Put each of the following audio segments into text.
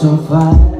So fire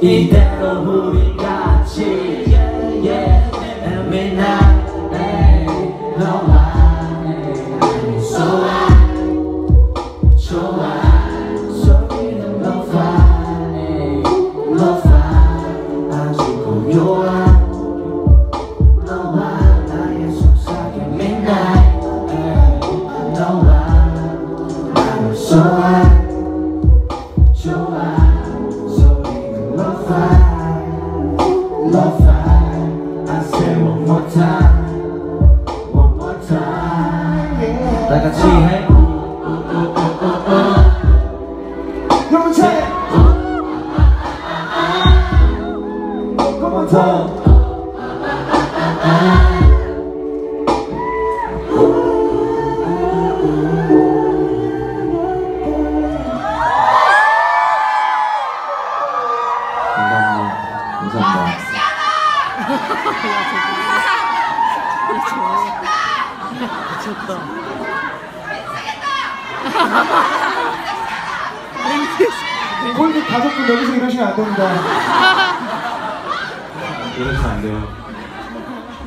이대로 우리 같이 yeah, yeah, every night hey, 너와 좋아 좋아 소리는 love fire love fire 아주 고요한 너와 나의 속삭임 midnight 너와 나를 좋아 감사합니다. 감사합니다. 꼴도 가족분 여기서 이러시면 안 됩니다 이러시면 안 돼요.